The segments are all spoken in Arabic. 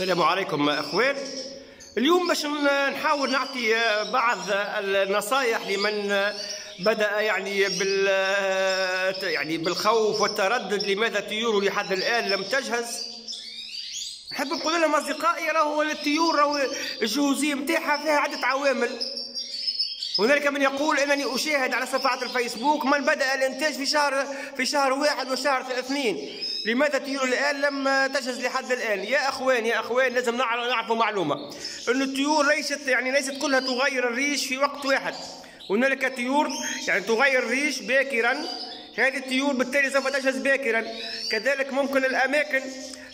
السلام عليكم أخوان. اليوم باش نحاول نعطي بعض النصائح لمن بدأ يعني بال يعني بالخوف والتردد لماذا الطيور لحد الآن لم تجهز. نحب نقول لهم أصدقائي راهو الطيور راهو الجهوزيه نتاعها فيها عدة عوامل. هنالك من يقول إنني أشاهد على صفحات الفيسبوك من بدأ الإنتاج في شهر في شهر واحد وشهر اثنين. لماذا الطيور الآن لم تجهز لحد الآن؟ يا أخوان يا أخوان لازم نعرفوا معلومة. ان الطيور ليست يعني ليست كلها تغير الريش في وقت واحد. هنالك طيور يعني تغير الريش باكرا. هذه الطيور بالتالي سوف تجهز باكرا. كذلك ممكن الأماكن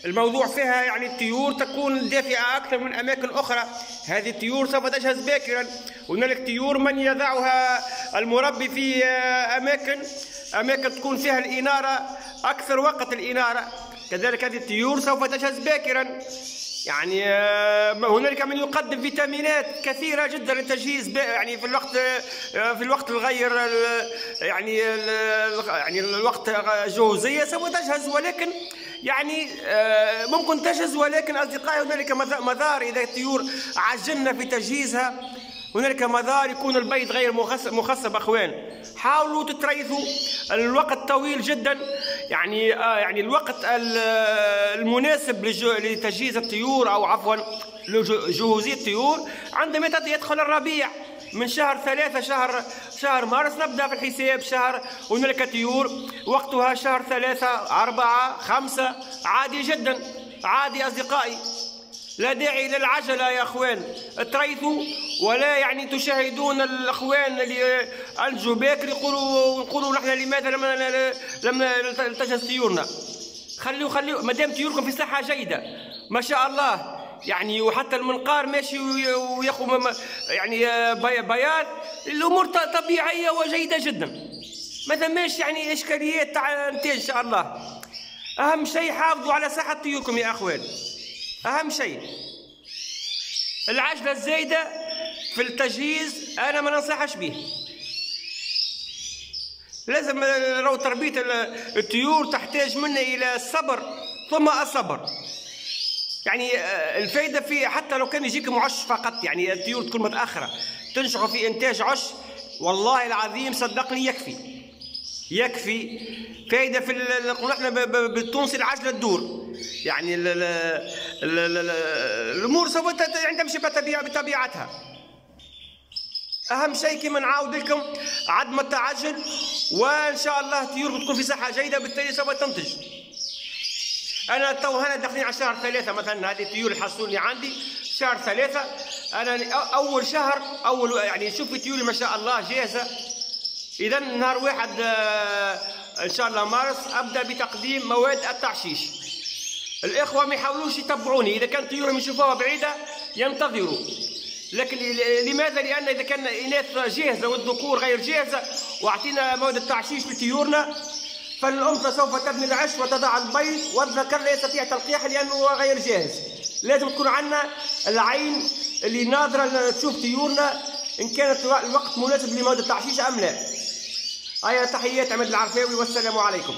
الموضوع فيها يعني الطيور تكون دافئة أكثر من أماكن أخرى. هذه الطيور سوف تجهز باكرا. هنالك طيور من يضعها المربي في أماكن أماكن تكون فيها الإنارة أكثر وقت الإنارة. كذلك هذه الطيور سوف تجهز باكرا. يعني آه، هنالك من يقدم فيتامينات كثيرة جدا للتجهيز يعني في الوقت آه، في الوقت الغير يعني يعني الوقت جوزية سوف تجهز ولكن يعني آه، ممكن تجهز ولكن أصدقائي هنالك مذار اذا الطيور عجلنا في تجهيزها. هنالك مذار يكون البيض غير مخصب أخوان. حاولوا تتريثوا الوقت طويل جدا. يعني آه يعني الوقت المناسب لتجهيز الطيور أو عفوا لجهوزية الطيور. عندما يدخل الربيع. من شهر ثلاثة شهر شهر مارس نبدأ في الحساب. شهر هنالك طيور. وقتها شهر ثلاثة أربعة خمسة. عادي جدا. عادي أصدقائي. لا داعي للعجلة يا أخوان. تريثوا ولا يعني تشاهدون الأخوان اللي أنجوا باكر يقولوا يقولوا نحن لماذا لم لم نلتجس طيورنا. خلوا خلوا ما دام طيوركم في صحة جيدة. ما شاء الله. يعني وحتى المنقار ماشي وياخذ يعني بيان الأمور طبيعية وجيدة جدا. ما ثماش يعني إشكاليات تاع إنتاج إن شاء الله. أهم شيء حافظوا على صحة طيوركم يا أخوان. أهم شيء. العجلة الزايدة في التجهيز أنا ما ننصحش به لازم لو تربيه الطيور تحتاج منا إلى الصبر ثم الصبر. يعني آه، الفايدة في حتى لو كان يجيك معش فقط يعني الطيور تكون متأخرة. تنجح في إنتاج عش والله العظيم صدقني يكفي. يكفي. فايدة في نقول إحنا بالتونسي العجلة تدور. يعني الأمور سوف يعني تمشي بطبيعتها. أهم شيء كما نعاود لكم عدم التعجل وإن شاء الله طيور تكون في صحة جيدة بالتالي سوف تنتج. أنا تو هنا داخلين على شهر ثلاثة مثلا هذه الطيور اللي حصلوني عندي شهر ثلاثة. أنا أول شهر أول يعني شوف طيوري ما شاء الله جاهزة. اذا نهار واحد آه، إن شاء الله مارس أبدأ بتقديم مواد التعشيش الإخوة ما يحاولوش يتبعوني إذا كان طيورهم يشوفوها بعيدة ينتظروا لكن لماذا؟ لأن إذا كان إناث جاهزة والذكور غير جاهزة وأعطينا مواد التعشيش لطيورنا فالأنثى سوف تبني العش وتضع البيض والذكر لا يستطيع تلقيحه لأنه غير جاهز لازم تكون عندنا العين اللي ناظرة تشوف طيورنا إن كانت الوقت مناسب لمواد التعشيش أم لا. هيا تحيات عماد العرفاوي والسلام عليكم.